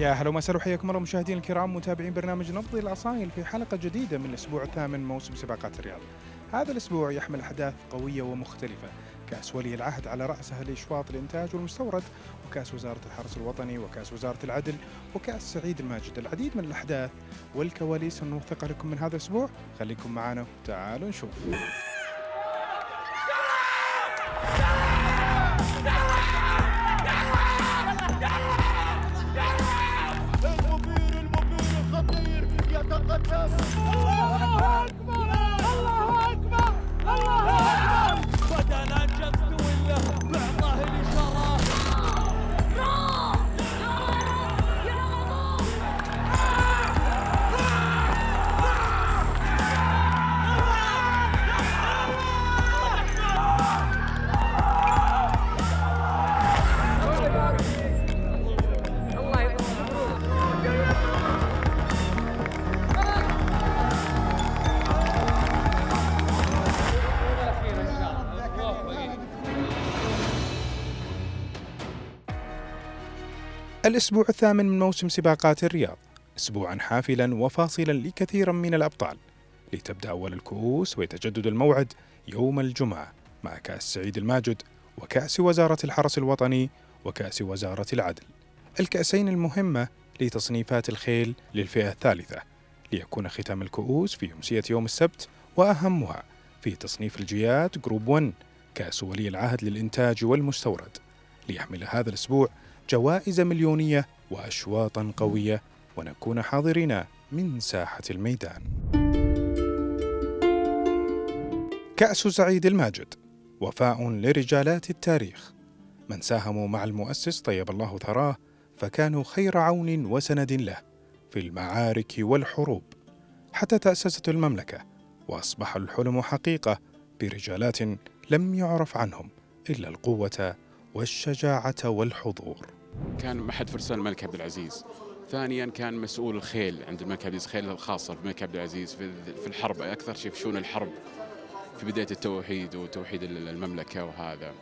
يا هلا ومساء وحياكم الله مشاهدينا الكرام متابعين برنامج نبض الأصايل في حلقة جديدة من الأسبوع الثامن موسم سباقات الرياض. هذا الأسبوع يحمل أحداث قوية ومختلفة، كأس ولي العهد على راسها لإشواط الإنتاج والمستورد، وكأس وزارة الحرس الوطني، وكأس وزارة العدل، وكأس سعيد الماجد، العديد من الأحداث والكواليس الموثقة لكم من هذا الأسبوع، خليكم معنا تعالوا نشوف. الأسبوع الثامن من موسم سباقات الرياض، اسبوعا حافلا وفاصلا لكثير من الأبطال، لتبدأ أول الكؤوس ويتجدد الموعد يوم الجمعة مع كأس سعيد الماجد وكأس وزارة الحرس الوطني وكأس وزارة العدل. الكأسين المهمة لتصنيفات الخيل للفئة الثالثة، ليكون ختام الكؤوس في امسيه يوم السبت وأهمها في تصنيف الجيات جروب 1 كأس ولي العهد للإنتاج والمستورد، ليحمل هذا الأسبوع جوائز مليونية وأشواطا قوية ونكون حاضرين من ساحة الميدان. كأس سعيد الماجد وفاء لرجالات التاريخ من ساهموا مع المؤسس طيب الله ثراه فكانوا خير عون وسند له في المعارك والحروب حتى تأسست المملكة وأصبح الحلم حقيقة برجالات لم يعرف عنهم إلا القوة والشجاعة والحضور. كان أحد فرسان الملك عبد العزيز. ثانيا كان مسؤول الخيل عند الملك عبد العزيز خيل الخاصة في الملك عبد العزيز في الحرب أكثر شيء في شؤون الحرب في بداية التوحيد وتوحيد المملكة وهذا.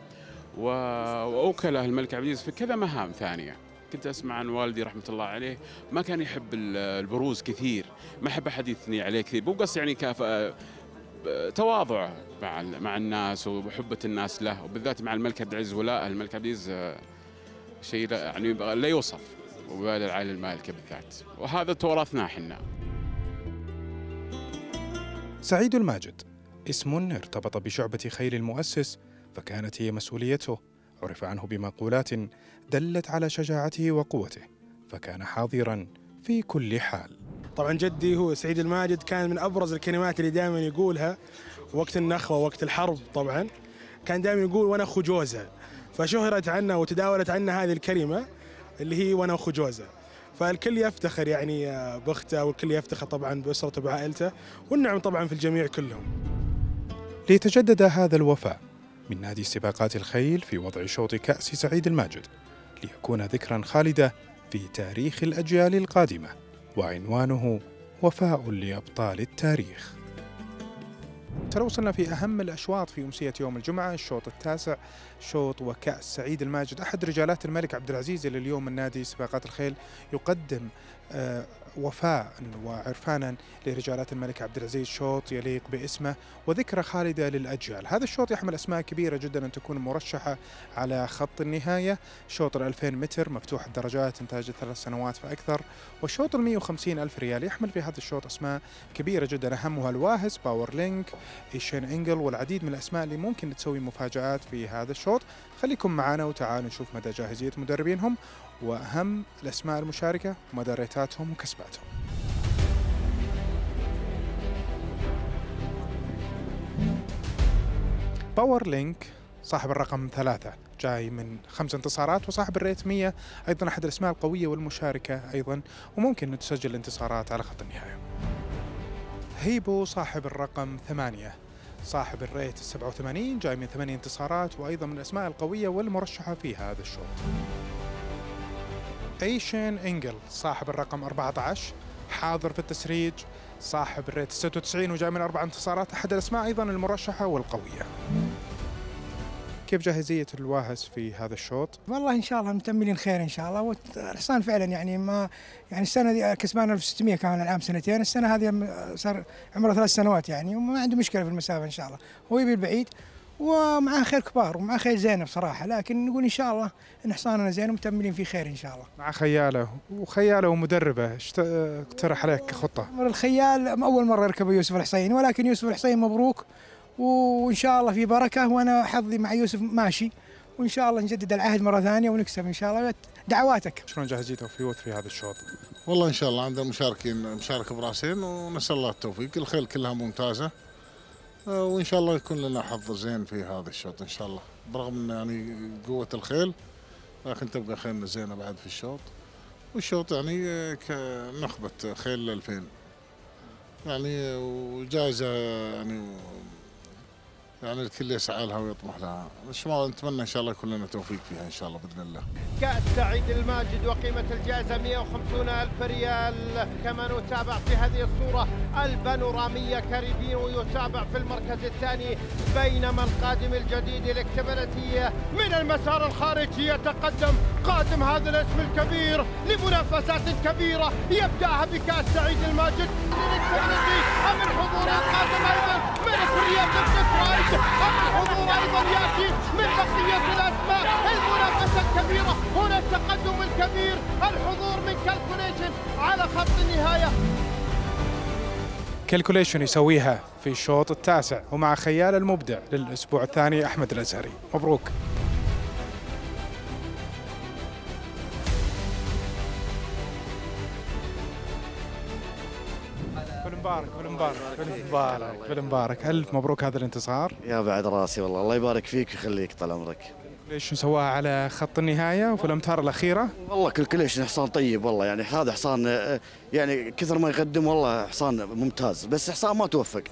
وأوكله الملك عبد العزيز في كذا مهام ثانية. كنت أسمع عن والدي رحمة الله عليه ما كان يحب ال- البروز كثير ما يحب أحد يثني عليه كثير مو يعني كاف تواضع مع مع الناس ومحبة الناس له وبالذات مع الملك عبد العزيز ولاء الملك عبد العزيز آه، شيء لا- يعني لا يوصف. وبالذات العائله المالكه بالذات. وهذا تورثناه إحنا. سعيد الماجد. اسم ارتبط بشعبة خيل المؤسس فكانت هي مسؤوليته. عرف عنه بمقولات دلت على شجاعته وقوته فكان حاضرا في كل حال. طبعا جدي هو سعيد الماجد كان من أبرز الكلمات اللي دائما يقولها وقت النخوة وقت الحرب طبعا. كان دائما يقول وأنا أخو جوزة. فشهرت عنه وتداولت عنه هذه الكلمة اللي هي وأنا اخو جوزة. فالكل يفتخر يعني آه، بأخته والكل يفتخر طبعا بأسرته بعائلته والنعم طبعا في الجميع كلهم. ليتجدد هذا الوفاء من نادي سباقات الخيل في وضع شوط كأس سعيد الماجد ليكون ذكرا خالدة في تاريخ الأجيال القادمة وعنوانه وفاء لأبطال التاريخ. ترى وصلنا في أهم الأشواط في أمسية يوم الجمعة الشوط التاسع شوط وكأس سعيد الماجد. أحد رجالات الملك عبد العزيز اللي اليوم من نادي سباقات الخيل يقدم وفاء وعرفانا لرجالات الملك عبد العزيز شوط يليق باسمه وذكرى خالدة للأجيال. هذا الشوط يحمل أسماء كبيرة جدا أن تكون مرشحة على خط النهاية. شوط ال 2000 متر مفتوح الدرجات إنتاج ثلاث سنوات فأكثر. والشوط ال 150 ألف ريال يحمل في هذا الشوط أسماء كبيرة جدا. أهمها الواهز باور لينك إيشين إنجل والعديد من الأسماء اللي ممكن تسوي مفاجآت في هذا الشوط. خليكم معنا وتعالوا نشوف مدى جاهزية مدربينهم. وأهم الأسماء المشاركة ومدى ريتاتهم وكسباتهم. باور لينك صاحب الرقم ثلاثة جاي من خمس انتصارات وصاحب ال rate 100 أيضا أحد الأسماء القوية والمشاركة أيضا وممكن أن تسجل انتصارات على خط النهاية. هيبو صاحب الرقم ثمانية. صاحب ال rate 87 جاي من ثمانية انتصارات وأيضا من الأسماء القوية والمرشحة في هذا الشوط. ايشين انجل صاحب الرقم 14 حاضر في التسريج صاحب الريت 96 وجاي من أربع انتصارات أحد الأسماء أيضا المرشحة والقوية. كيف جاهزية الواهس في هذا الشوط؟ والله إن شاء الله متاملين خير إن شاء الله والحصان فعلا يعني ما يعني السنة دي كسبان 1600 كان العام سنتين السنة هذه صار عمره ثلاث سنوات يعني وما عنده مشكلة في المسافة إن شاء الله هو يبي البعيد ومعاه خير كبار ومعاه خير زينه بصراحه لكن نقول إن شاء الله إن حصاننا زين ومتاملين فيه خير إن شاء الله. مع خياله وخياله ومدربه إيش اقترح عليك خطة؟ الخيال أول مرة يركب يوسف الحصين ولكن يوسف الحصين مبروك وإن شاء الله في بركة وأنا حظي مع يوسف ماشي وإن شاء الله نجدد العهد مرة ثانية ونكسب إن شاء الله. دعواتك. شلون جاهزيته في وث في هذا الشوط؟ والله إن شاء الله عندنا مشاركين مشاركة براسين ونسأل الله التوفيق. الخيل كلها ممتازة. وإن شاء الله يكون لنا حظ زين في هذا الشوط إن شاء الله. برغم إن يعني قوة الخيل لكن تبقى خيلنا زينة بعد في الشوط. والشوط يعني آه، كنخبة خيل 2000 يعني آه، وجائزة يعني يعني الكل يسعى لها ويطمح لها. الله نتمنى إن شاء الله يكون لنا توفيق فيها إن شاء الله بإذن الله. كأس سعيد الماجد وقيمة الجائزة 150 ألف ريال. كما نتابع في هذه الصورة البانورامية كاريبينو يتابع في المركز الثاني بينما القادم الجديد الاكتبلتي من المسار الخارجي يتقدم قادم هذا الاسم الكبير لمنافسات كبيرة. يبدأها بكأس سعيد الماجد أم الحضور القادم أيضا من كريات الدكرايد أم الحضور أيضا يأتي من بقية الأسماء. المنافسة الكبيرة هنا التقدم الكبير. الحضور من كالكوليشن على خط النهاية. Calculation يسويها في الشوط التاسع ومع خيال المبدع للأسبوع الثاني أحمد الأزهري. مبروك. بالمبارك بالمبارك بالمبارك ألف مبروك هذا الانتصار. يا بعد راسي والله. الله يبارك فيك ويخليك طال عمرك. ليش سواها على خط النهاية وفي الأمتار الأخيرة؟ والله Calculation حصان طيب والله. يعني هذا حصان آه، يعني كثر ما يقدم والله حصان ممتاز. بس حصان ما توفق.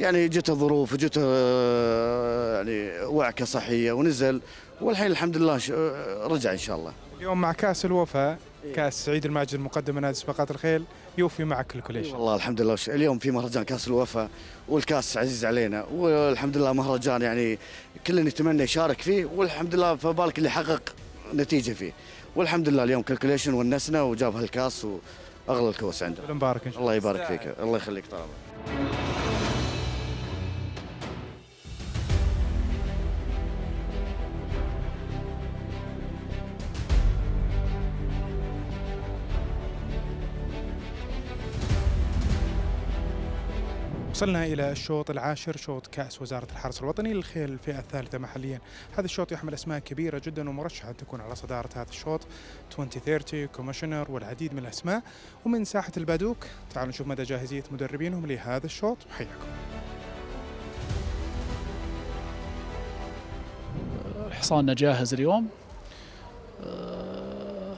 يعني جته ظروف وجته آه، يعني وعكة صحية ونزل. والحين الحمد لله آه، رجع إن شاء الله. اليوم مع كأس الوفاء كأس سعيد الماجد المقدم من نادي سباقات الخيل. يوفي مع كالكوليشن والله الحمد لله. اليوم في مهرجان كاس الوفا والكاس عزيز علينا والحمد لله مهرجان يعني كلنا نتمنى يشارك فيه والحمد لله فبالك اللي حقق نتيجة فيه. والحمد لله اليوم كالكوليشن ونسنا وجاب هالكاس وأغلى الكوس عنده. بالمبارك إن شاء الله يبارك فيك الله يخليك طال وصلنا إلى الشوط العاشر شوط كأس وزارة الحرس الوطني للخيل الفئة الثالثة محليا. هذا الشوط يحمل أسماء كبيرة جدا ومرشحة تكون على صدارة هذا الشوط. 2030 كوميشنر والعديد من الأسماء. ومن ساحة البادوك تعالوا نشوف مدى جاهزية مدربينهم لهذا الشوط. حياكم حصاننا جاهز اليوم. آه،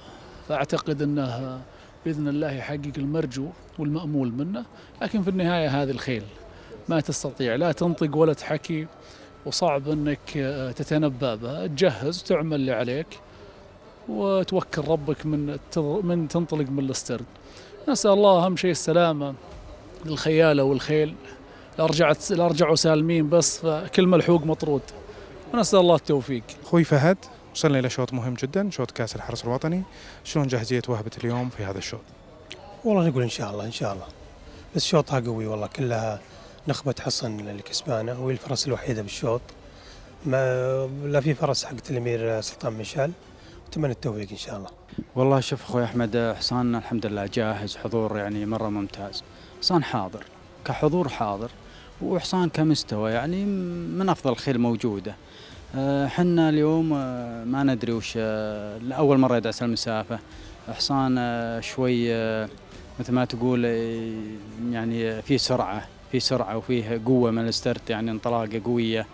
فأعتقد أنه بإذن الله يحقق المرجو والمأمول منه لكن في النهاية هذه الخيل ما تستطيع لا تنطق ولا تحكي وصعب أنك آه، تتنبأ بها تجهز تعمل اللي عليك وتوكل ربك من من تنطلق من الاسترد. نسأل الله أهم شيء السلامة للخيالة والخيل. لا رجعت لا رجعوا سالمين بس فكل ملحوق مطرود. ونسأل الله التوفيق. أخوي فهد؟ وصلنا إلى شوط مهم جدا شوط كأس الحرس الوطني. شلون جاهزية وهبة اليوم في هذا الشوط؟ والله نقول إن شاء الله إن شاء الله. بس شوطها قوي والله كلها نخبة حصن اللي كسبانه وهي الفرس الوحيدة بالشوط. ما لا في فرس حقت الأمير سلطان ميشيل. أتمنى التوفيق إن شاء الله. والله شوف أخوي أحمد حصان الحمد لله جاهز حضور يعني مرة ممتاز. حصان حاضر كحضور حاضر. وحصان كمستوى يعني من أفضل الخيل موجودة. حنا اليوم آه، ما ندري وش آه، لأول مرة يدعس المسافة. حصان آه، شوي آه، مثل ما تقول آه، يعني في سرعة في سرعة وفيه قوة من السترت يعني انطلاقة قوية.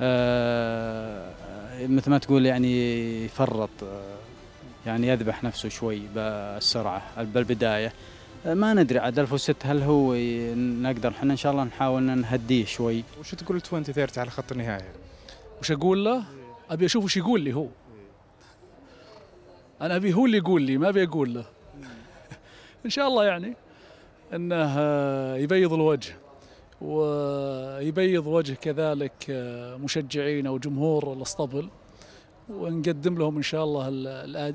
آه، مثل ما تقول يعني يفرط آه، يعني يذبح نفسه شوي بالسرعة بالبداية. ما ندري عاد 1006 هل هو نقدر؟ إحنا إن شاء الله نحاول نهديه شوي. وش تقول 2030 على خط النهاية؟ وش أقول له؟ أبي أشوف وش يقول لي هو. أنا أبي هو اللي يقول لي ما أبي أقول له. إن شاء الله يعني إنه آه، يبيض الوجه ويبيض وجه كذلك مشجعين وجمهور الأسطبل ونقدم لهم إن شاء الله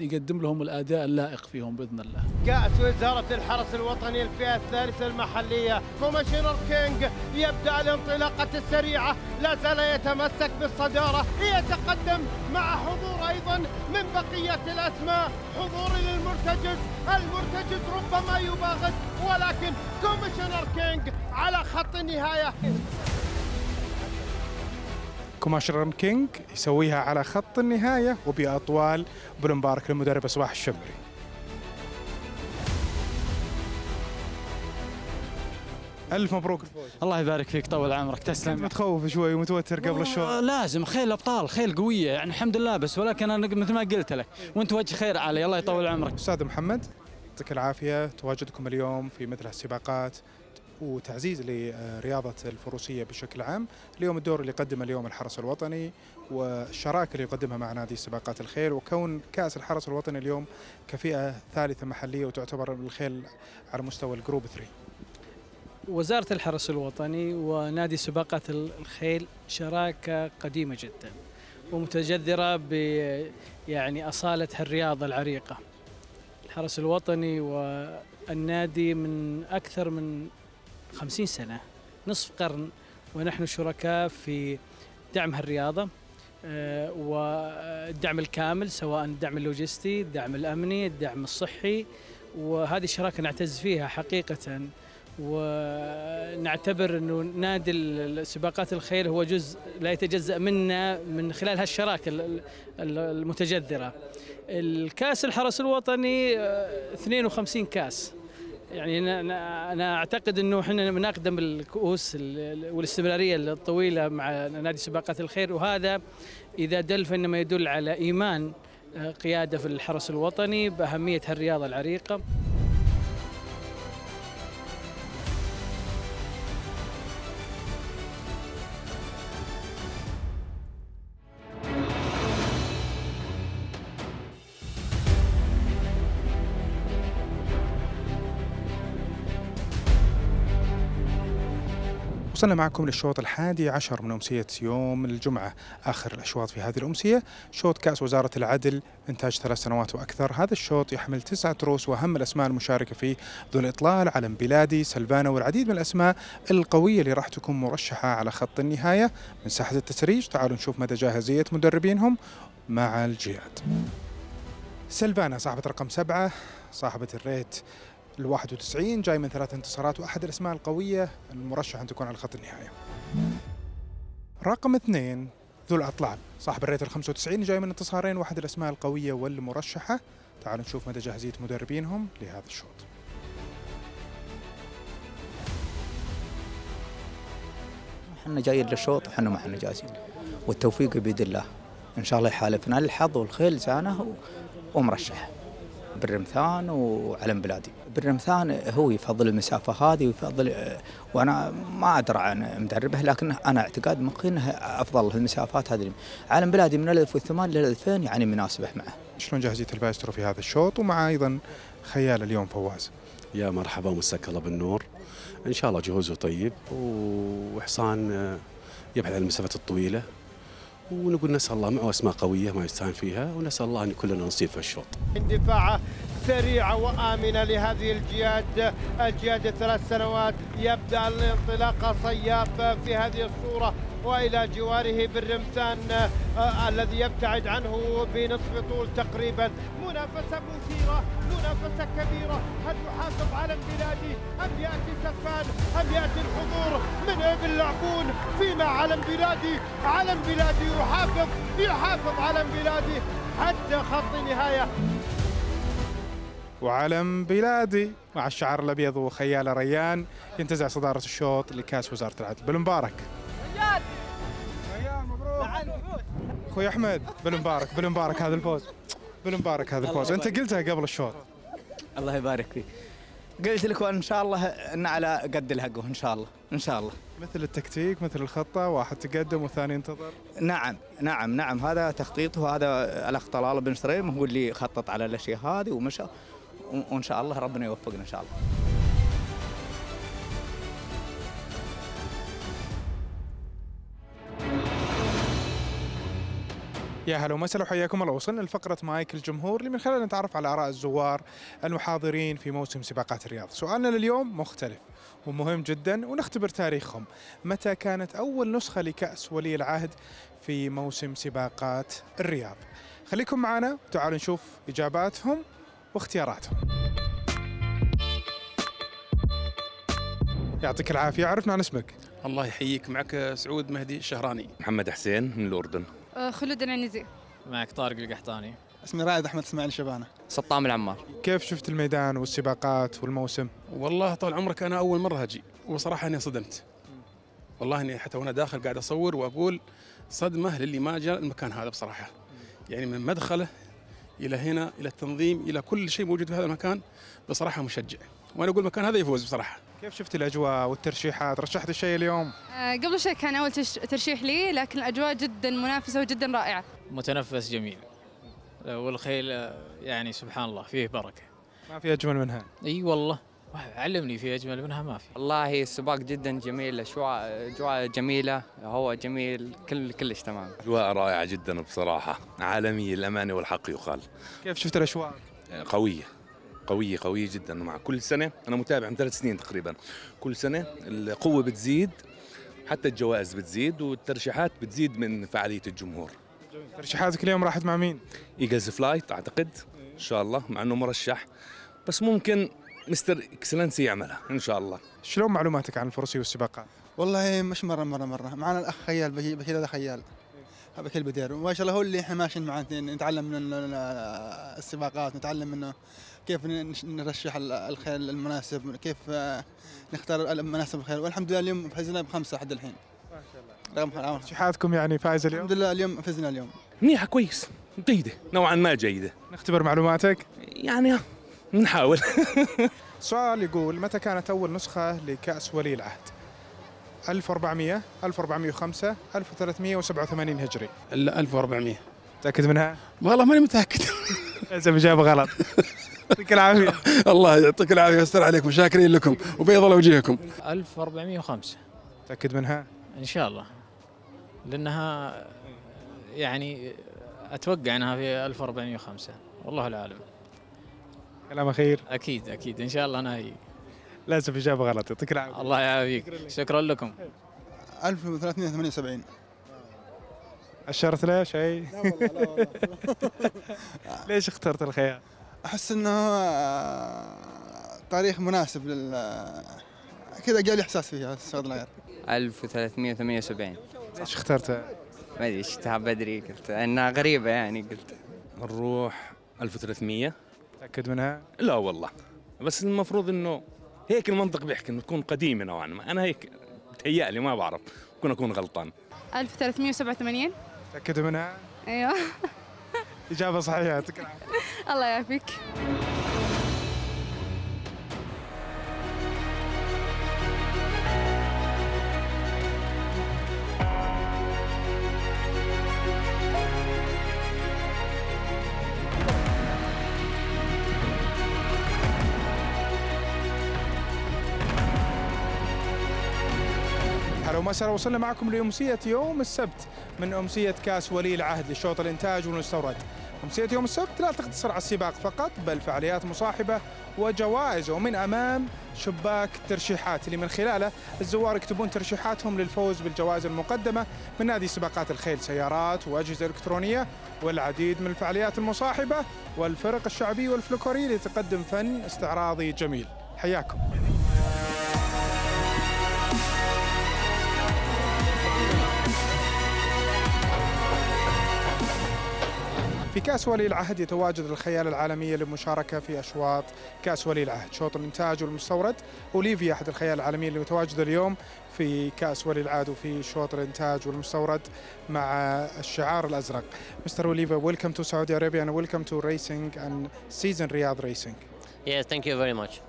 يقدم لهم الأداء اللائق فيهم بإذن الله. كأس وزارة الحرس الوطني الفئة الثالثة المحلية Commissioner King يبدأ الانطلاقة السريعة لا زال يتمسك بالصدارة يتقدم مع حضور أيضا من بقية الأسماء حضور للمرتجز المرتجز ربما يباغت ولكن Commissioner King على خط النهاية Commissioner King يسويها على خط النهاية وبأطوال بالمبارك للمدرب صباح الشمري. ألف مبروك. الفوز الله يبارك فيك طول عمرك. كنت تسلم متخوف شوي ومتوتر قبل الشوط. لازم خيل أبطال خيل قوية يعني الحمد لله بس ولكن أنا مثل ما قلت لك وأنت وجه خير علي. الله يطول عمرك. أستاذ محمد يعطيك العافية تواجدكم اليوم في مثل هالسباقات وتعزيز لرياضة الفروسية بشكل عام. اليوم الدور اللي قدمه اليوم الحرس الوطني والشراكة اللي يقدمها مع نادي سباقات الخيل وكون كأس الحرس الوطني اليوم كفئة ثالثة محلية وتعتبر الخيل على مستوى ال Group 3 وزارة الحرس الوطني ونادي سباقات الخيل شراكة قديمة جدا ومتجذرة ب يعني أصالة الرياضة العريقة. الحرس الوطني والنادي من أكثر من خمسين سنة نصف قرن ونحن شركاء في دعم هالرياضة آه، والدعم الكامل سواء الدعم اللوجستي الدعم الأمني الدعم الصحي وهذه الشراكة نعتز فيها حقيقة ونعتبر إنه نادي سباقات الخيل هو جزء لا يتجزأ منا من خلال هالشراكة المتجذرة. الكأس الحرس الوطني 52 كأس يعني أعتقد أنه إحنا من أقدم الكؤوس والاستمرارية الطويلة مع نادي سباقات الخير. وهذا إذا دل فإنما يدل على إيمان قيادة في الحرس الوطني بأهمية هالرياضة العريقة. وصلنا معكم للشوط الحادي عشر من أمسية يوم الجمعة آخر الأشواط في هذه الأمسية. شوط كأس وزارة العدل إنتاج ثلاث سنوات وأكثر. هذا الشوط يحمل تسعة رؤوس وأهم الأسماء المشاركة فيه ذو الإطلال علم بلادي سلفانا والعديد من الأسماء القوية اللي راح تكون مرشحة على خط النهاية. من ساحة التسريج تعالوا نشوف مدى جاهزية مدربينهم مع الجياد. سلفانا صاحبة رقم سبعة صاحبة الريت ال 91 جاي من ثلاث انتصارات وأحد الأسماء القوية المرشح أن تكون على خط النهايه. رقم اثنين ذو الأطلال صاحب الريت ال 95 جاي من انتصارين وأحد الأسماء القوية والمرشحة. تعالوا نشوف مدى جاهزية مدربينهم لهذا الشوط. إحنا جايين للشوط وحنا ما إحنا جاهزين والتوفيق بيد الله إن شاء الله يحالفنا الحظ والخيل زانه ومرشح بالرمثان وعلم بلادي بالرمثان هو يفضل المسافة هذه ويفضل وأنا ما أدري عن مدربه لكن أنا اعتقاد مخي أنه أفضل المسافات هذه. علم بلادي من 1008 ل 2000 يعني مناسبة معه. شلون جاهزية البايسترو في هذا الشوط؟ ومع أيضا خيال اليوم فواز. يا مرحبا ومساك الله بالنور. إن شاء الله جهوزه طيب وحصان يبحث عن المسافات الطويلة. ونقول نسأل الله معه أسماء قوية ما يستهان فيها ونسأل الله أن كلنا نصيب في الشوط. اندفاعه سريعة وآمنة لهذه الجياد. الجياد الثلاث سنوات يبدأ الانطلاقة صياف في هذه الصورة وإلى جواره بالرمثان آه الذي يبتعد عنه بنصف طول تقريبا. منافسة مثيرة منافسة كبيرة. هل يحافظ على بلادي أم يأتي سفان؟ أم يأتي الحضور؟ من ابن لعبون فيما علم بلادي علم بلادي يحافظ يحافظ علم بلادي حتى خط نهاية. وعلم بلادي. مع الشعار الأبيض وخيال ريان ينتزع صدارة الشوط لكأس وزارة العدل. بالمبارك أخوي أحمد بالمبارك بالمبارك هذا الفوز. بالمبارك هذا الفوز. أنت قلتها قبل الشوط. الله يبارك فيك. قلت لك وإن شاء الله إن على قد الهقوه إن شاء الله إن شاء الله. مثل التكتيك مثل الخطة واحد تقدم والثاني ينتظر. نعم نعم نعم. هذا تخطيط وهذا الأخ طلال بن سريم هو اللي خطط على الأشياء هذه ومشى. وإن شاء الله ربنا يوفقنا إن شاء الله. يا هلا ومسهلا وحياكم الله. وصلنا لفقرة مايك الجمهور اللي من خلالها نتعرف على آراء الزوار المحاضرين في موسم سباقات الرياض. سؤالنا لليوم مختلف ومهم جدا ونختبر تاريخهم. متى كانت أول نسخة لكأس ولي العهد في موسم سباقات الرياض؟ خليكم معنا وتعالوا نشوف إجاباتهم. واختياراتهم. يعطيك العافية. عرفنا عن اسمك. الله يحييك. معك سعود مهدي الشهراني. محمد حسين من الأردن. خلود العنزي. معك طارق القحطاني. اسمي رائد أحمد إسماعيل الشبانه سطام العمار. كيف شفت الميدان والسباقات والموسم؟ والله طال عمرك أنا أول مرة أجي وصراحة أني صدمت. والله أني حتى وأنا داخل قاعد أصور وأقول صدمة للي ما جاء المكان هذا بصراحة. يعني من مدخله إلى هنا إلى التنظيم إلى كل شيء موجود في هذا المكان بصراحة مشجع. وأنا أقول المكان هذا يفوز بصراحة. كيف شفت الأجواء والترشيحات؟ رشحت الشيء اليوم؟ آه، قبل شيء كان أول ترشيح لي لكن الأجواء جدا منافسة وجدا رائعة. متنفس جميل. والخيل آه، يعني سبحان الله فيه بركة. ما في أجمل منها. إي والله. علمني في أجمل منها ما في. والله السباق جدا جميل اجواء أجواء جميلة هو جميل كل كلش تمام. أجواء رائعة جدا بصراحة عالمية الأمانة والحق يقال. كيف شفت الأشواط؟ قوية قوية قوية جدا. مع كل سنة أنا متابع من ثلاث سنين تقريبا. كل سنة القوة بتزيد حتى الجوائز بتزيد والترشيحات بتزيد من فعالية الجمهور. ترشيحاتك اليوم راحت مع مين؟ Eagle's Flight أعتقد. إن شاء الله مع أنه مرشح. بس ممكن Mr. Excellency يعملها إن شاء الله. شلون معلوماتك عن الفروسية والسباقات؟ والله مش مرة مرة مرة. معنا الأخ خيال بكي- بكير هذا خيال. بكير بدير. وما شاء الله هو اللي إحنا ماشيين معاه. نتعلم من ال- ال- السباقات نتعلم منه كيف نرشح ال- الخيل المناسب كيف آه، نختار المناسب الخيل. والحمد لله اليوم فزنا بخمسة لحد الحين. رقم خ- ترشيحاتكم يعني فايزة اليوم؟ الحمد لله اليوم فزنا اليوم. منيحة كويس جيدة نوعا ما جيدة. نختبر معلوماتك؟ يعني نحاول. سؤال يقول متى كانت أول نسخة لكأس ولي العهد؟ 1400 1405 1387 هجري. الا 1400 متأكد منها؟ والله ماني متأكد. لازم إجابة غلط. يعطيك العافية. الله يعطيك العافية ويستر عليكم شاكرين لكم وبيض الله وجهكم. 1405 متأكد منها؟ إن شاء الله. لأنها يعني أتوقع إنها في 1405 والله العالم. كلام أخير؟ أكيد أكيد. إن شاء الله أنا هي. لازم إجابة غلط. يعطيك العافية. الله يعافيك. شكرا لكم. 1378 أشرت له شيء؟ ليش اخترت الخيال؟ أحس إنه آه، تاريخ مناسب لل كذا جالي إحساس فيها الله غير 1378 ليش اخترتها؟ ما أدري شفتها بدري قلت إنها غريبة يعني قلت. نروح 1300 متأكد منها؟ لا والله. بس المفروض إنه هيك المنطق بيحكي إنه تكون قديمة نوعا ما. أنا هيك بتهيألي ما بعرف. ممكن أكون غلطان. 1387 متأكد منها؟ أيوه. إجابة صحيحة يعطيك العافية الله يعافيك. هلا ومسهلا وصلنا معكم لأمسية يوم السبت من أمسية كأس ولي العهد لشوط الإنتاج والمستورد أمسية يوم السبت لا تقتصر على السباق فقط بل فعاليات مصاحبة وجوائز ومن أمام شباك الترشيحات اللي من خلاله الزوار يكتبون ترشيحاتهم للفوز بالجوائز المقدمة من نادي سباقات الخيل. سيارات وأجهزة إلكترونية والعديد من الفعاليات المصاحبة والفرق الشعبية والفلكلورية اللي تقدم فن استعراضي جميل. حياكم. في كأس ولي العهد يتواجد الخيال العالمية للمشاركة في أشواط كأس ولي العهد شوط الإنتاج والمستورد أوليفييه أحد الخيال العالمي اللي متواجد اليوم في كأس ولي العهد وفي شوط الإنتاج والمستورد مع الشعار الأزرق Mister Olivier welcome to Saudi Arabia and welcome to racing and season Riyadh racing Yes, thank you very much.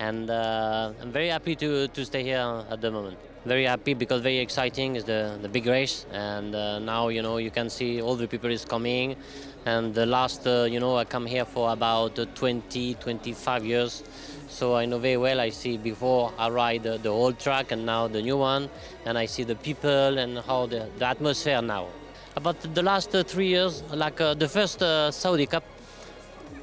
And uh, I'm very happy to, to stay here at the moment. Very happy because very exciting is the, the big race. And uh, now, you know, you can see all the people is coming. And the last, uh, you know, I come here for about uh, 20, 25 years. So I know very well, I see before I ride the, the old track and now the new one. And I see the people and how the, the atmosphere now. But the last uh, three years, like uh, the first uh, Saudi Cup,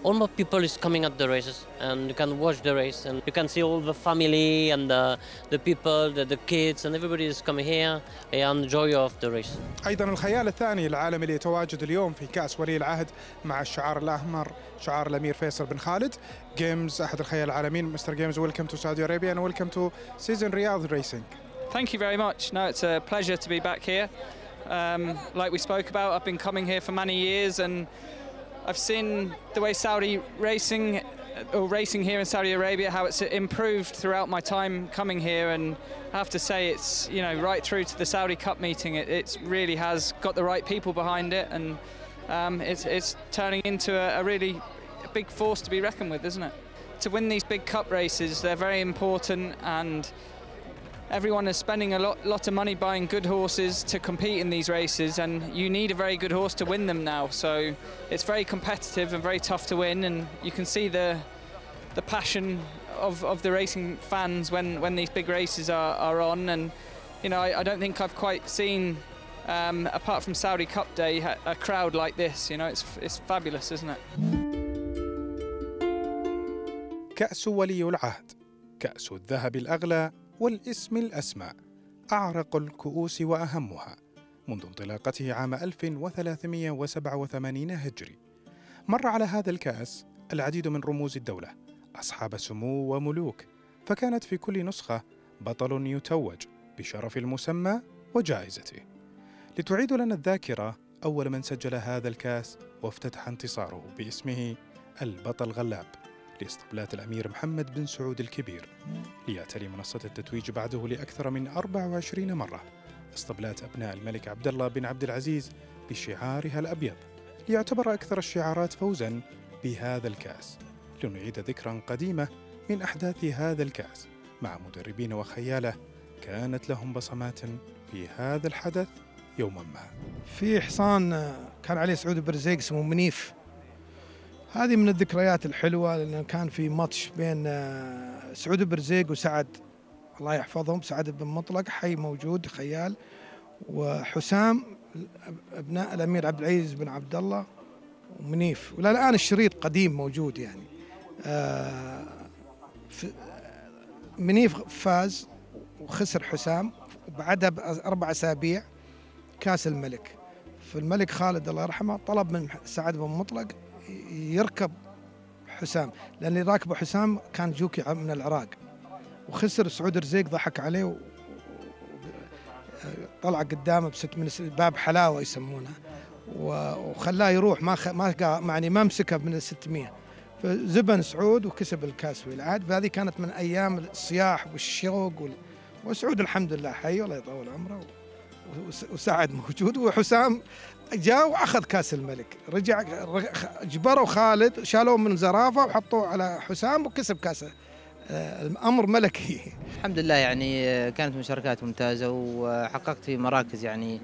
almost people is coming at the races and you can watch the race and you can see all the family and the, the people, the, the kids and everybody is coming here and enjoy of the race. ايضا الخيال الثاني العالمي اللي يتواجد اليوم في كاس ولي العهد مع الشعار الاحمر شعار الامير فيصل بن خالد جيمز احد الخيال العالميين مستر جيمز ويلكم تو سعودي ارابيا and welcome to season Riyadh Racing Thank you very much. No, it's a pleasure to be back here. Um, like we spoke about, I've been coming here for many years and I've seen the way Saudi racing or racing here in Saudi Arabia, how it's improved throughout my time coming here. And I have to say, it's you know right through to the Saudi Cup meeting, it it's really has got the right people behind it, and um, it's it's turning into a, a really big force to be reckoned with, isn't it? To win these big cup races, they're very important and everyone is spending a lot, lot of money buying good horses to compete in these races, and you need a very good horse to win them now. So it's very competitive and very tough to win, and you can see the the passion of, of the racing fans when, when these big races are, are on. And you know, I, I don't think I've quite seen. Um, apart from Saudi Cup Day, a a crowd like this, you know, it's it's fabulous, isn't it? كأس ولي العهد كأس الذهب الأغلى والاسم الأسمى أعرق الكؤوس وأهمها منذ انطلاقته عام 1387 هجري. مر على هذا الكأس العديد من رموز الدولة أصحاب سمو وملوك فكانت في كل نسخة بطل يتوج بشرف المسمى وجائزته. لتعيد لنا الذاكرة أول من سجل هذا الكأس وافتتح انتصاره باسمه البطل غلاب. لاسطبلات الأمير محمد بن سعود الكبير ليعتلي منصة التتويج بعده لأكثر من 24 مرة. اسطبلات أبناء الملك عبد الله بن عبد العزيز بشعارها الأبيض ليعتبر أكثر الشعارات فوزا بهذا الكأس. لنعيد ذكرا قديمة من أحداث هذا الكأس مع مدربين وخيالة كانت لهم بصمات في هذا الحدث يوما ما. في حصان كان عليه سعود برزيق اسمه منيف. هذه من الذكريات الحلوة لأن كان في ماتش بين آه، سعود برزيق وسعد الله يحفظهم سعد بن مطلق حي موجود خيال وحسام أبناء الأمير عبد العزيز بن عبد الله ومنيف. ولا الآن الشريط قديم موجود يعني. آه، منيف فاز وخسر حسام وبعدها باربع أسابيع كاس الملك. فالملك خالد الله يرحمه طلب من سعد بن مطلق يركب حسام لأن اللي راكبه حسام كان جوكي من العراق. وخسر سعود رزيق ضحك عليه و... و- طلع قدامه بست من باب حلاوة يسمونه. وخلاه يروح ما. ما يعني ما مسكه من ال 600 فزبن سعود وكسب الكاس في العهد فهذه كانت من أيام الصياح والشوق وال... وسعود الحمد لله حي الله يطول عمره وسعد موجود. وحسام جاء وأخذ كأس الملك. رجع ر- خ- جبروا خالد شالوه من زرافة وحطوه على حسام وكسب كاسه آه، الأمر ملكي. الحمد لله يعني كانت مشاركات ممتازة وحققت في مراكز يعني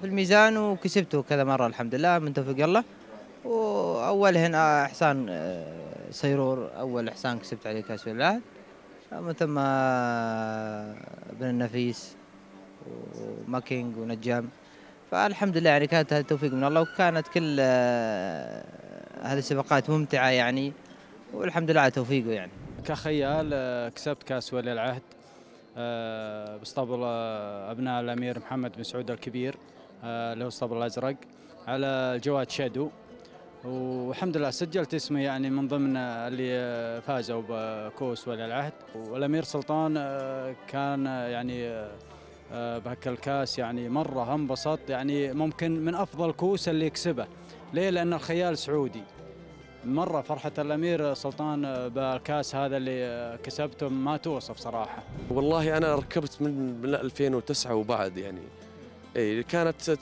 في الميزان وكسبته كذا مرة الحمد لله من توفيق الله. وأولهن إحسان آه، سيرور أول إحسان كسبت عليه كأس العهد من ثم بن النفيس وماكينج ونجام. فالحمد لله يعني كانت هذا التوفيق من الله وكانت كل آه، هذه السباقات ممتعة يعني والحمد لله على توفيقه يعني. كخيال آه، كسبت كاس ولي العهد آه، باسطبل أبناء الأمير محمد بن سعود الكبير اللي هو الأسطبل الأزرق على الجواد شادو. والحمد لله سجلت اسمي يعني من ضمن اللي فازوا بكوس ولي العهد. والأمير سلطان كان يعني آه، آه، بهك الكاس يعني مرة انبسط يعني ممكن من أفضل كوس اللي يكسبه. ليه؟ لأن الخيال سعودي. مرة فرحة الأمير سلطان بالكاس هذا اللي كسبته ما توصف صراحة. والله أنا ركبت من من 2009 وبعد يعني. اي كانت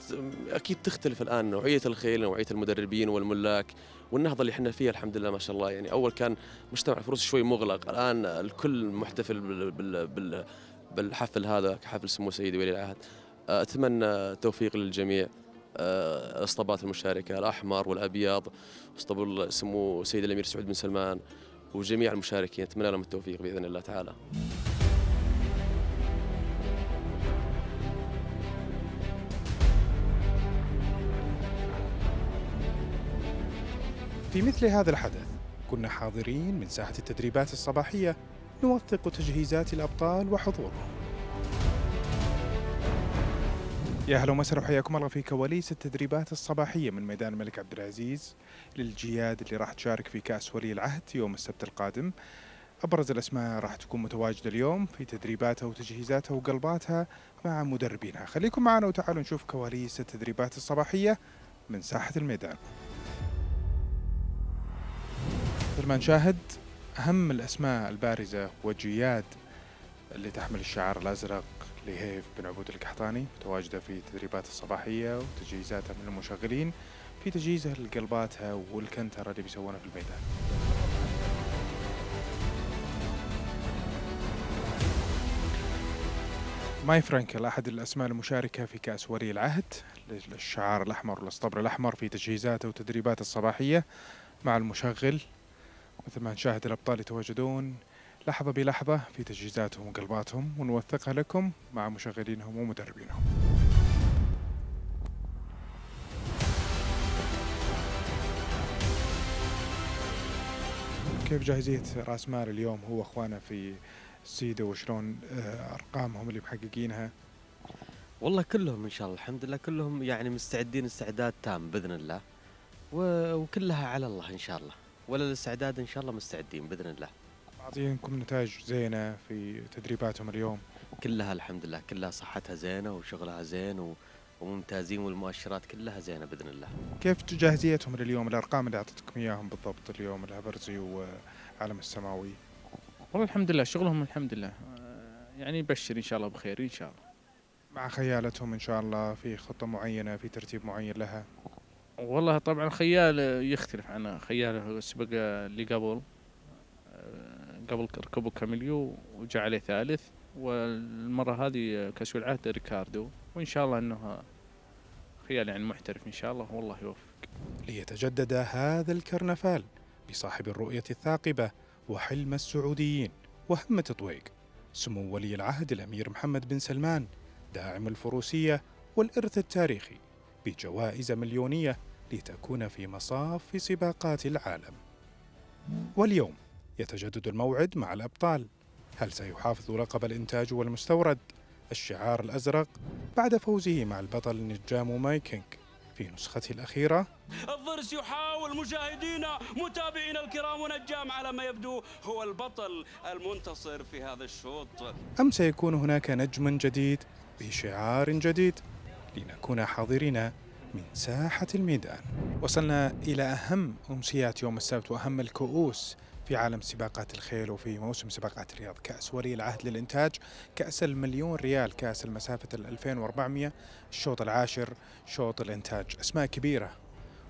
أكيد تختلف الآن نوعية الخيل نوعية المدربين والملاك والنهضة اللي إحنا فيها الحمد لله ما شاء الله. يعني أول كان مجتمع الفروس شوي مغلق الآن الكل محتفل بال بال بال بالحفل هذا كحفل سمو سيدي ولي العهد آه، أتمنى التوفيق للجميع آه، الاسطبلات المشاركة الأحمر والأبيض اسطبل سمو سيد الأمير سعود بن سلمان وجميع المشاركين أتمنى لهم التوفيق بإذن الله تعالى. في مثل هذا الحدث كنا حاضرين من ساحة التدريبات الصباحية نوثق تجهيزات الأبطال وحضورهم يا هلا ومسهلا وحياكم الله في كواليس التدريبات الصباحية من ميدان الملك عبد العزيز للجياد اللي راح تشارك في كأس ولي العهد يوم السبت القادم. أبرز الأسماء راح تكون متواجدة اليوم في تدريباتها وتجهيزاتها وقلباتها مع مدربينها. خليكم معنا وتعالوا نشوف كواليس التدريبات الصباحية من ساحة الميدان. مثل ما نشاهد أهم الأسماء البارزة وجياد اللي تحمل الشعار الأزرق لهيف بن عبود القحطاني متواجدة في التدريبات الصباحية وتجهيزاتها من المشغلين في تجهيزها لقلباتها والكنترة اللي بيسوونها في الميدان. ماي فرانكل أحد الأسماء المشاركة في كأس ولي العهد للشعار الأحمر والأسطبر الأحمر في تجهيزاته وتدريباته الصباحية مع المشغل مثل ما نشاهد الأبطال يتواجدون لحظة بلحظة في تجهيزاتهم وقلباتهم ونوثقها لكم مع مشغلينهم ومدربينهم. كيف جاهزية رأس مال اليوم هو أخوانا في سيدا وشلون آه، أرقامهم اللي محققينها؟ والله كلهم إن شاء الله الحمد لله كلهم يعني مستعدين استعداد تام بإذن الله وكلها على الله إن شاء الله. ولا الاستعداد إن شاء الله مستعدين بإذن الله. معطينكم نتائج زينة في تدريباتهم اليوم. كلها الحمد لله كلها صحتها زينة وشغلها زين و... وممتازين والمؤشرات كلها زينة بإذن الله. كيف جاهزيتهم لليوم؟ الأرقام اللي أعطيتكم إياهم بالضبط اليوم الهبرزي وعالم السماوي. والله الحمد لله شغلهم الحمد لله. آه، يعني يبشر إن شاء الله بخير إن شاء الله. مع خيالتهم إن شاء الله في خطة معينة في ترتيب معين لها. والله طبعا خيال يختلف عن خياله السباق اللي قبل. آه، قبل ركبوا كاميلو وجاء عليه ثالث والمرة هذه كأس العهد ريكاردو. وإن شاء الله أنه خيال يعني محترف إن شاء الله والله يوفق. ليتجدد هذا الكرنفال بصاحب الرؤية الثاقبة وحلم السعوديين وهمة طويق. سمو ولي العهد الأمير محمد بن سلمان داعم الفروسية والإرث التاريخي. بجوائز مليونية لتكون في مصاف سباقات العالم. واليوم يتجدد الموعد مع الأبطال. هل سيحافظ لقب الإنتاج والمستورد؟ الشعار الأزرق بعد فوزه مع البطل نجام مايكينج في نسخته الأخيرة الضرس يحاول مشاهدينا متابعينا الكرام ونجام على ما يبدو هو البطل المنتصر في هذا الشوط. أم سيكون هناك نجم جديد بشعار جديد؟ لنكون حاضرين من ساحة الميدان. وصلنا إلى أهم أمسيات يوم السبت وأهم الكؤوس في عالم سباقات الخيل وفي موسم سباقات الرياض. كأس ولي العهد للإنتاج كأس المليون ريال كأس المسافة ال 2400 الشوط العاشر شوط الإنتاج. أسماء كبيرة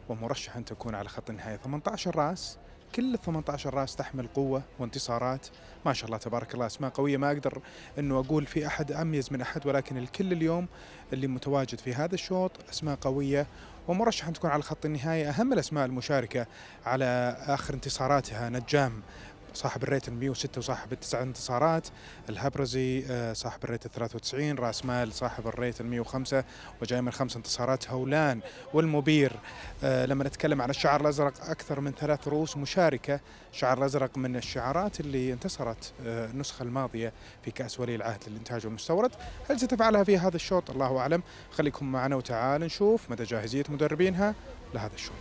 ومرشح أن تكون على خط النهاية. 18 راس كل ال 18 راس تحمل قوة وانتصارات. ما شاء الله تبارك الله أسماء قوية. ما أقدر أنه أقول في أحد أميز من أحد ولكن الكل اليوم اللي متواجد في هذا الشوط أسماء قوية. ومرشح أن تكون على خط النهاية أهم الأسماء المشاركة على آخر انتصاراتها نجام صاحب الريت ال 106 وصاحب التسع انتصارات الهبرزي آه، صاحب الريت ال 93 راس مال صاحب الريت ال 105 وجاي من خمس انتصارات هولان والمبير. آه، لما نتكلم عن الشعار الأزرق أكثر من ثلاث رؤوس مشاركة. الشعار الأزرق من الشعارات اللي انتصرت آه، النسخة الماضية في كأس ولي العهد للإنتاج والمستورد. هل ستفعلها في هذا الشوط؟ الله أعلم. خليكم معنا وتعال نشوف مدى جاهزية مدربينها لهذا الشوط.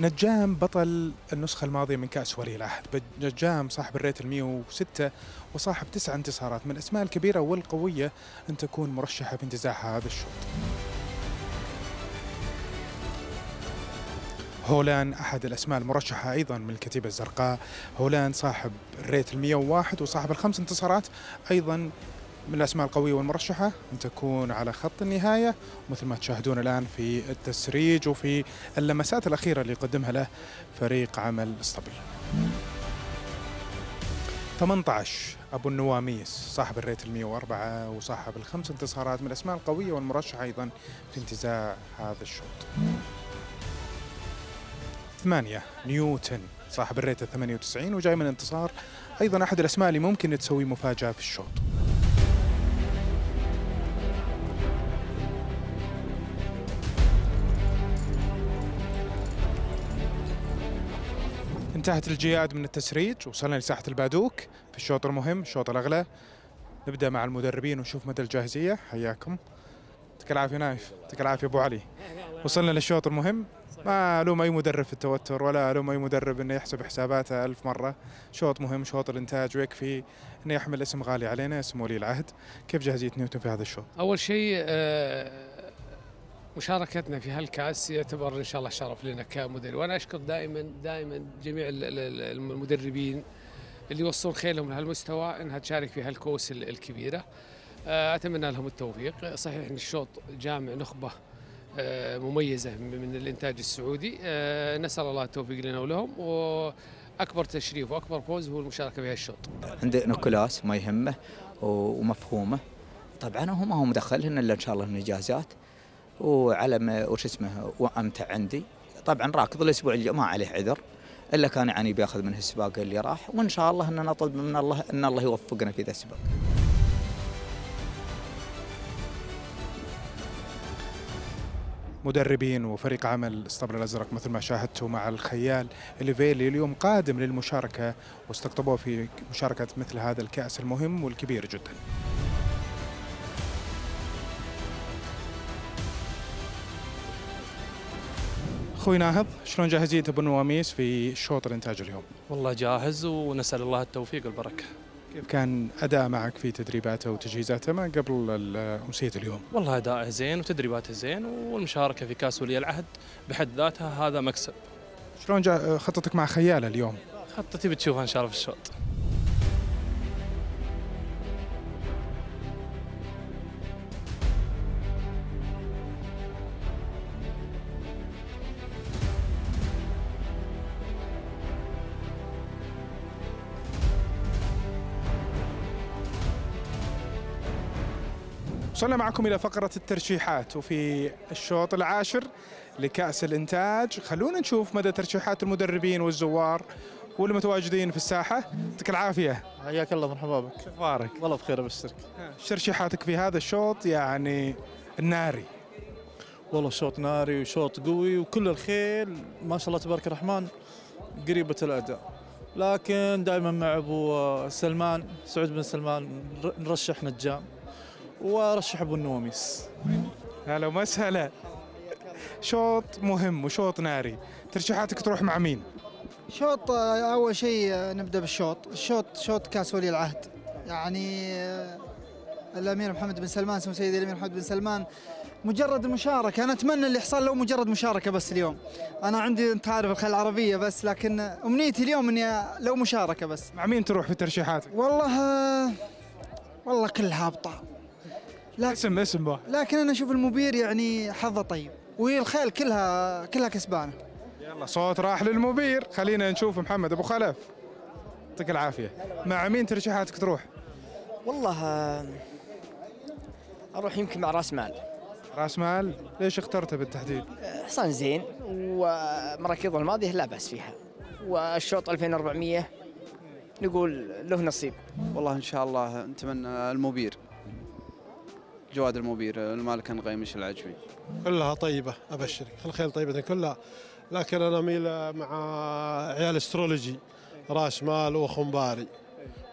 نجام بطل النسخة الماضية من كأس ولي العهد. نجام صاحب الريت ال 106 وصاحب تسع انتصارات. من الأسماء الكبيرة والقوية أن تكون مرشحة في انتزاع هذا الشوط. هولان أحد الأسماء المرشحة أيضا من الكتيبة الزرقاء. هولان صاحب الريت ال 101 وصاحب الخمس انتصارات أيضا من الأسماء القوية والمرشحة أن تكون على خط النهاية مثل ما تشاهدون الآن في التسريج وفي اللمسات الأخيرة اللي يقدمها له فريق عمل أسطبل. 18 أبو النواميس صاحب الريت ال 104 وصاحب الخمس انتصارات من الأسماء القوية والمرشحة أيضا في انتزاع هذا الشوط. ثمانية نيوتن صاحب الريت ال 98 وجاي من انتصار أيضا أحد الأسماء اللي ممكن تسوي مفاجأة في الشوط. انتهت الجياد من التسريج وصلنا لساحة البادوك. في الشوط المهم الشوط الأغلى. نبدأ مع المدربين ونشوف مدى الجاهزية. حياكم. يعطيك العافية نايف. يعطيك العافية أبو علي. وصلنا للشوط المهم. ما ألوم أي مدرب في التوتر ولا ألوم أي مدرب إنه يحسب حساباته ألف مرة. شوط مهم شوط الإنتاج ويكفي إنه يحمل اسم غالي علينا اسم ولي العهد. كيف جاهزية نيوتن في هذا الشوط؟ أول شيء آه، مشاركتنا في هالكاس يعتبر إن شاء الله شرف لنا كمدرب. وأنا أشكر دائما دائما جميع ال- ال- ال- المدربين اللي يوصلون خيلهم لهالمستوى إنها تشارك في هالكؤوس ال- الكبيرة. آه، أتمنى لهم التوفيق. صحيح إن الشوط جامع نخبة آه، مميزة من الإنتاج السعودي. آه، نسأل الله التوفيق لنا ولهم وأكبر تشريف وأكبر فوز هو المشاركة في هالشوط. عندنا كلاس ما يهمه ومفهومه. طبعا هو ما هو مدخلهن إلا إن شاء الله الانجازات وعلم وش اسمه وأمتع عندي طبعا راكض الأسبوع اللي ما عليه عذر إلا كان يعني بيأخذ منه السباق اللي راح وإن شاء الله إننا نطلب من الله إن الله يوفقنا في ذا السباق مدربين وفريق عمل الأسطبل الأزرق مثل ما شاهدتوا مع الخيال اليفيلي اليوم قادم للمشاركة واستقطبوه في مشاركة مثل هذا الكأس المهم والكبير جدا. أخوي ناهض شلون جاهزية أبو النواميس في شوط الإنتاج اليوم؟ والله جاهز ونسأل الله التوفيق والبركة كيف كان أداء معك في تدريباته وتجهيزاته ما قبل أمسية اليوم؟ والله أداءه زين وتدريباته زين والمشاركة في كأس ولي العهد بحد ذاتها هذا مكسب شلون جا خطتك مع خياله اليوم؟ خطتي بتشوفها إن شاء الله في الشوط وصلنا معكم إلى فقرة الترشيحات وفي الشوط العاشر لكأس الإنتاج. خلونا نشوف مدى ترشيحات المدربين والزوار والمتواجدين في الساحة. يعطيك العافية. حياك الله مرحبا بك. كيف أخبارك؟ والله بخير ابشرك ترشيحاتك في هذا الشوط؟ يعني الناري. والله شوط ناري وشوط قوي وكل الخيل ما شاء الله تبارك الرحمن قريبة الأداء. لكن دائما مع أبو سلمان سعود بن سلمان نر- نرشح نجام. ورشح أبو النواميس هلا ومسهلا. شوط مهم وشوط ناري. ترشيحاتك تروح مع مين؟ شوط آه، أول شيء آه، نبدأ بالشوط. الشوط شوط كاس ولي العهد. يعني آه، الأمير محمد بن سلمان سمو سيدي الأمير محمد بن سلمان. مجرد المشاركة أنا أتمنى اللي يحصل لو مجرد مشاركة بس اليوم. أنا عندي أنت عارف الخيل العربية بس لكن أمنيتي اليوم إني لو مشاركة بس. مع مين تروح في ترشيحاتك؟ والله والله كلها ابطال اسم اسم واحد لكن أنا أشوف المبير يعني حظه طيب وهي الخيل كلها كلها كسبانة. يلا صوت راح للمبير. خلينا نشوف محمد أبو خلف. يعطيك العافية. مع مين ترشيحاتك تروح؟ والله آه، أروح يمكن مع راس مال. راس مال؟ ليش اخترته بالتحديد؟ آه، حصان زين ومراكزه الماضية لا بأس فيها. والشوط 2400 نقول له نصيب. والله إن شاء الله نتمنى المبير. جواد المبير المالك الغيمش العجمي كلها طيبة أبشرك. الخيل طيبة كلها. لكن أنا أميل مع عيال استرولوجي راس مال وخنباري.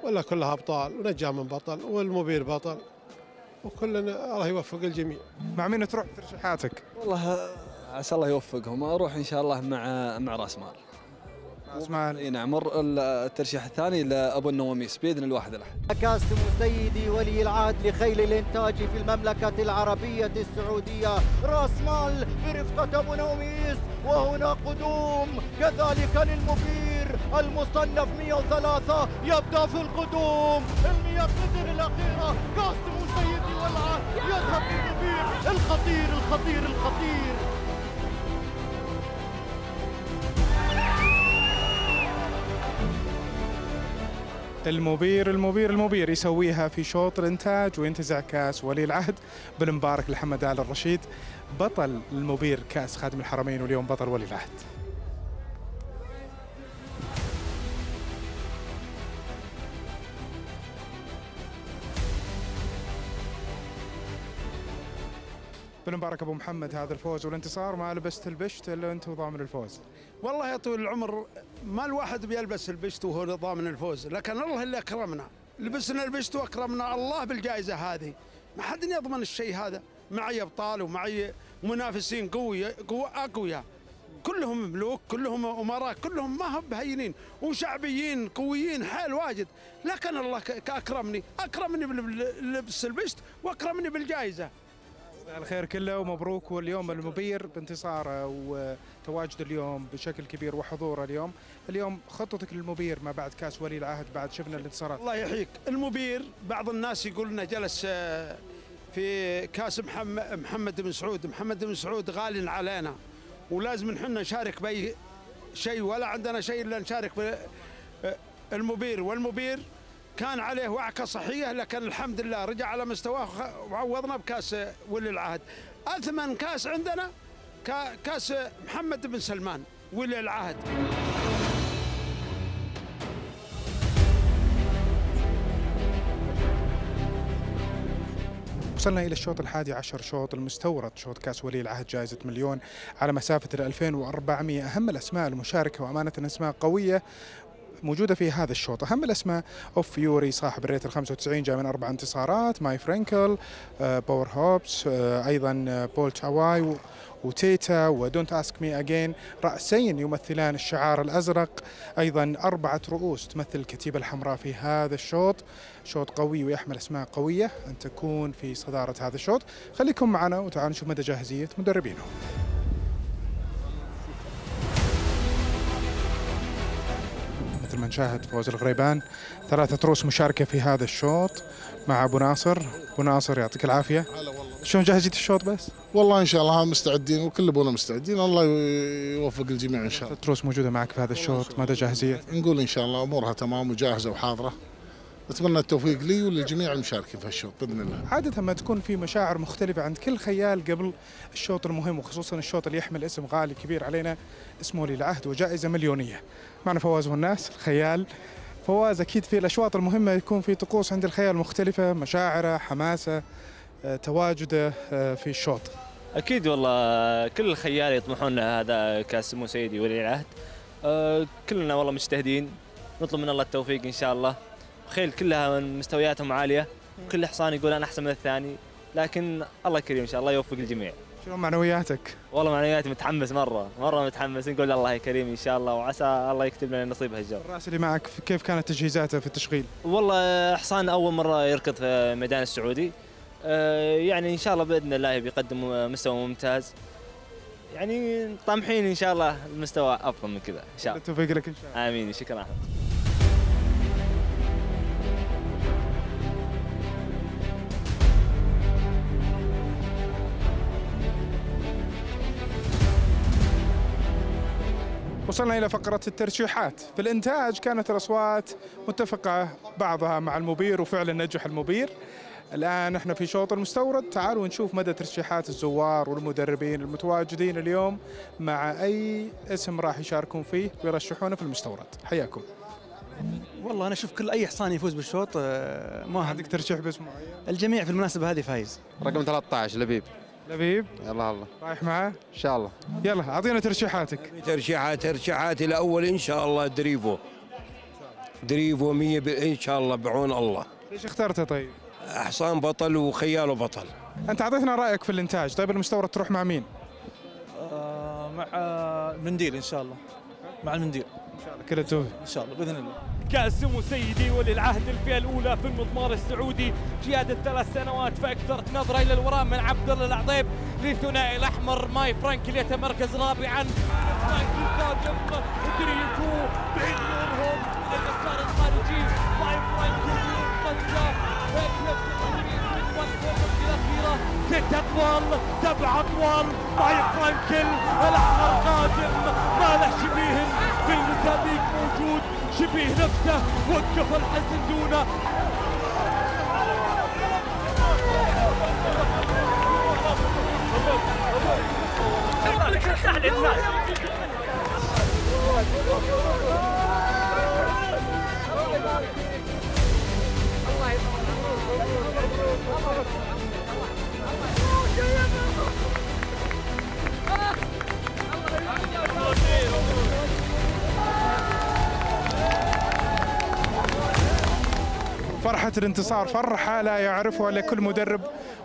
ولا كلها أبطال ونجام بطل والمبير بطل. وكلنا الله يوفق الجميع. مع مين تروح ترشيحاتك؟ والله عسى الله يوفقهم. أروح إن شاء الله مع مع راس مال. إي نعم مر الترشيح الثاني لأبو النواميس باذن الواحد الأحد. كاس سيدي ولي العهد لخيل الإنتاج في المملكة العربية السعودية. راس مال برفقة أبو نوميس وهنا قدوم. كذلك للمبير المصنف 103 يبدأ في القدوم. المياه متر الأخيرة كاس سيدي والعهد يذهب للمبير الخطير الخطير الخطير. المبير المبير المبير يسويها في شوط الإنتاج وينتزع كاس ولي العهد. بالمبارك لحمد آل الرشيد بطل المبير كاس خادم الحرمين واليوم بطل ولي العهد. بالمبارك أبو محمد هذا الفوز والانتصار. ما لبست البشت إلا أنت وضامن الفوز. والله يا طويل العمر ما الواحد بيلبس البشت وهو ضامن الفوز لكن الله اللي أكرمنا. لبسنا البشت وأكرمنا الله بالجائزة هذه. ما حد يضمن الشيء هذا. معي أبطال ومعي منافسين قوي قوي أقوياء. كلهم ملوك كلهم أمراء كلهم ما هم بهينين. وشعبيين قويين حيل واجد. لكن الله أكرمني اكرمني بلبس البشت وأكرمني بالجائزة. الخير كله ومبروك. واليوم المبير بانتصاره وتواجد اليوم بشكل كبير وحضوره اليوم. اليوم خطتك للمبير ما بعد كأس ولي العهد بعد شفنا الانتصارات. الله يحييك. المبير بعض الناس يقول انه جلس آه، في كأس محمد محمد بن سعود. محمد بن سعود غال علينا. ولازم نحن نشارك بأي شيء. ولا عندنا شيء إلا نشارك آه، المبير. والمبير كان عليه وعكة صحية لكن الحمد لله رجع على مستواه وعوضنا بكاس ولي العهد. أثمن كاس عندنا كا- كاس محمد بن سلمان ولي العهد. وصلنا إلى الشوط الحادي عشر شوط المستورد. شوط كأس ولي العهد جائزة مليون على مسافة ال 2400 أهم الأسماء المشاركة وأمانة أسماء قوية موجودة في هذا الشوط. أهم الأسماء of Fury صاحب ال rate ال 95 جاء من أربع انتصارات. My Frankel آه، Power Hopes آه، أيضا آه، بول تشاواي و- وتيتا. و Don't Ask Me Again رأسين يمثلان الشعار الأزرق. أيضا أربعة رؤوس تمثل الكتيبة الحمراء في هذا الشوط. شوط قوي ويحمل أسماء قوية أن تكون في صدارة هذا الشوط. خليكم معنا وتعالوا نشوف مدى جاهزية مدربينهم مثل ما نشاهد فوز الغريبان. ثلاثة رؤوس مشاركة في هذا الشوط مع أبو ناصر. أبو ناصر يعطيك العافية. شلون جاهزية الشوط بس؟ والله إن شاء الله مستعدين وكل ابونا مستعدين. الله يوفق الجميع إن شاء الله. تروس موجودة معك في هذا الشوط. مدى جاهزية؟ نقول إن شاء الله أمورها تمام وجاهزة وحاضرة. أتمنى التوفيق لي وللجميع المشاركين في الشوط بإذن الله. عادة ما تكون في مشاعر مختلفة عند كل خيال قبل الشوط المهم وخصوصا الشوط اللي يحمل اسم غالي كبير علينا اسمه ولي العهد وجائزة مليونية. معنا فواز والناس الخيال. فواز أكيد في الأشواط المهمة يكون في طقوس عند الخيال مختلفة مشاعره حماسة آه، تواجده آه، في الشوط. أكيد والله كل الخيال يطمحون هذا كاس مو سيدي ولي العهد. أه كلنا والله مجتهدين. نطلب من الله التوفيق إن شاء الله. خيل كلها مستوياتهم عالية كل حصان يقول أنا أحسن من الثاني. لكن الله كريم إن شاء الله يوفق الجميع. شلون معنوياتك؟ والله معنوياتي متحمس مرة مرة متحمس. نقول الله كريم إن شاء الله وعسى الله يكتب لنا نصيب هالجو. الراس اللي معك كيف كانت تجهيزاته في التشغيل؟ والله حصان أول مرة يركض في ميدان السعودي. أه يعني إن شاء الله بإذن الله بيقدم مستوى ممتاز. يعني طامحين إن شاء الله المستوى أفضل من كذا إن شاء الله. التوفيق لك إن شاء الله. آمين شكرا. احمد وصلنا إلى فقرة الترشيحات. في الإنتاج كانت الأصوات متفقة بعضها مع المبير وفعلا نجح المبير. الآن إحنا في شوط المستورد. تعالوا نشوف مدى ترشيحات الزوار والمدربين المتواجدين اليوم مع أي اسم راح يشاركون فيه ويرشحونه في المستورد. حياكم. والله أنا أشوف كل أي حصان يفوز بالشوط آه، ما عندك ترشيح باسم معين؟ الجميع في المناسبة هذه فايز. رقم 13 لبيب. لبيب. يلا الله رايح معاه إن شاء الله. يلا أعطينا ترشيحاتك. ترشيحات ترشيحاتي الأول إن شاء الله دريفو. دريفو 100 ب... إن شاء الله بعون الله. ليش اخترته طيب؟ حصان بطل وخياله بطل. أنت أعطيتنا رأيك في الإنتاج. طيب المستورد تروح مع مين؟ آه، مع المنديل إن شاء الله. مع المنديل. إن شاء الله كل التوفيق. إن شاء الله بإذن الله. كأس سمو سيدي ولي العهد الفئة الأولى في المضمار السعودي. جيادة ثلاث سنوات فأكثر نظرة إلى الوراء من عبد الله العطيب للثنائي الأحمر My Frankel يتمركز رابعا. فرانكل قادم دريفو من المسار الخارجي My Frankel ست أطوال سبع أطوال My Frankel الأحمر قادم. ما له شبيه في المسابيق موجود. شبيه نفسه وقف الحزن دونه. الله يبارك فرحة الانتصار فرحة لا يعرفها إلا كل مدرب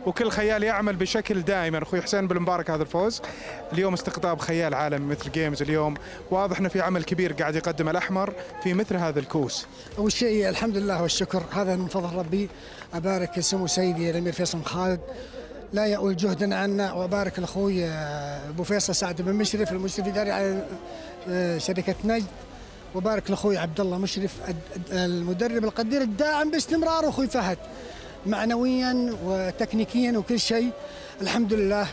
وكل خيال يعمل بشكل دائما أخوي حسين بن مبارك هذا الفوز. اليوم استقطاب خيال عالمي مثل جيمز اليوم. واضح أنه في عمل كبير قاعد يقدم الأحمر في مثل هذا الكوس أول شيء الحمد لله والشكر. هذا من فضل ربي. أبارك سمو سيدي الأمير فيصل خالد. لا يؤول جهدا عنا وأبارك لاخوي آه، أبو فيصل سعد بن مشرف المشرف الإداري على آه، شركة نجد. وبارك لأخوي عبد الله مشرف المدرب القدير الداعم باستمرار واخوي فهد معنويا وتكنيكيا وكل شيء. الحمد لله.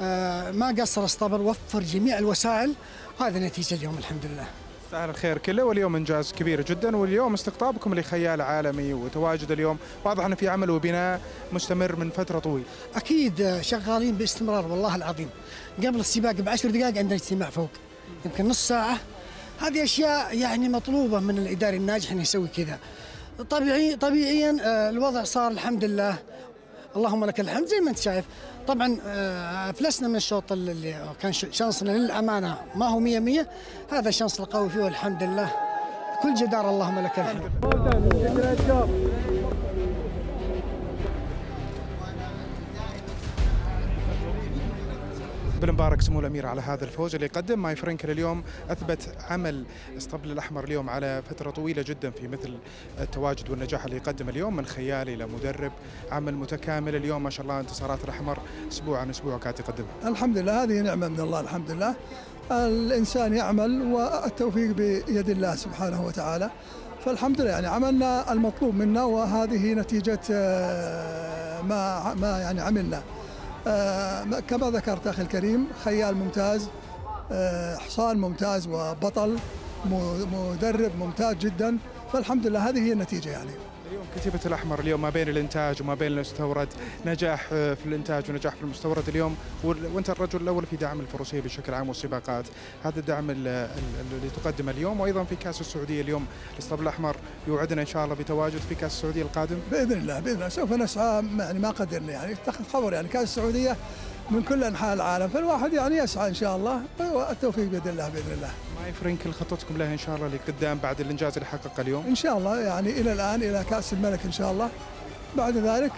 آه، ما قصر اصطبر وفر جميع الوسائل. وهذا نتيجة اليوم الحمد لله. سهل الخير كله واليوم إنجاز كبير جدا واليوم استقطابكم لخيال عالمي وتواجد اليوم. واضح أنه في عمل وبناء مستمر من فترة طويلة. أكيد شغالين باستمرار والله العظيم. قبل السباق بعشر دقائق عندنا اجتماع فوق. يمكن نص ساعة. هذه أشياء يعني مطلوبة من الاداري الناجح إنه يسوي كذا. طبيعي طبيعيا آه، الوضع صار الحمد لله. اللهم لك الحمد زي ما أنت شايف. طبعا آه، أفلسنا من الشوط اللي كان شانسنا للأمانة ما هو 100 100 هذا شانس القوي فيه والحمد لله. كل جدار اللهم لك الحمد. بن مبارك سمو الأمير على هذا الفوز اللي قدم ماي فرنكل اليوم أثبت عمل أسطبل الأحمر اليوم على فترة طويلة جدا في مثل التواجد والنجاح اللي يقدم اليوم من خيال إلى مدرب عمل متكامل. اليوم ما شاء الله انتصارات الأحمر أسبوع عن أسبوع قاعد يقدمها. الحمد لله هذه نعمة من الله الحمد لله. الإنسان يعمل والتوفيق بيد الله سبحانه وتعالى. فالحمد لله يعني عملنا المطلوب منا وهذه نتيجة آه، ما ما يعني عملنا. كما ذكرت أخي الكريم خيال ممتاز آه، حصان ممتاز وبطل مدرب ممتاز جدا فالحمد لله هذه هي النتيجة يعني. اليوم كتيبة الأحمر اليوم ما بين الإنتاج وما بين المستورد. نجاح في الإنتاج ونجاح في المستورد اليوم. وأنت الرجل الأول في دعم الفروسية بشكل عام والسباقات. هذا الدعم ال- ال- اللي تقدمه اليوم وأيضا في كأس السعودية اليوم. الاسطبل الأحمر يوعدنا إن شاء الله بتواجد في كأس السعودية القادم. بإذن الله بإذن الله. سوف نسعى يعني ما قدرنا يعني خبر يعني كأس السعودية من كل أنحاء العالم فالواحد يعني يسعى إن شاء الله والتوفيق بإذن الله بإذن الله. My Frankel خطتكم له إن شاء الله لقدام بعد الإنجاز اللي حققه اليوم؟ إن شاء الله يعني إلى الآن إلى كأس الملك إن شاء الله. بعد ذلك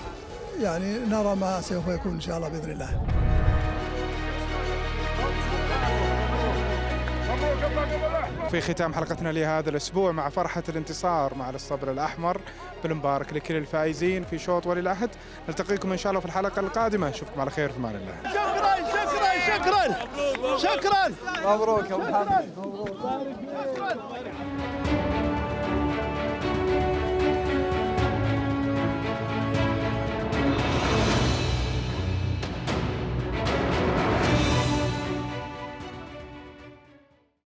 يعني نرى ما سوف يكون إن شاء الله بإذن الله. في ختام حلقتنا لهذا الأسبوع مع فرحة الانتصار مع الاسطبل الأحمر بالمبارك لكل الفائزين في شوط ولي العهد. نلتقيكم إن شاء الله في الحلقة القادمة. أشوفكم على خير في أمان الله. شكرا شكرا شكرا مبروك يا أبو محمد مبروك